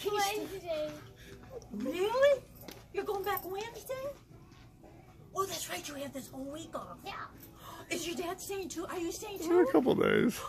Can you stay? Wednesday. Really? You're going back Wednesday? Oh, that's right. You have this whole week off. Yeah. Is your dad staying too? Are you staying too? For a couple days.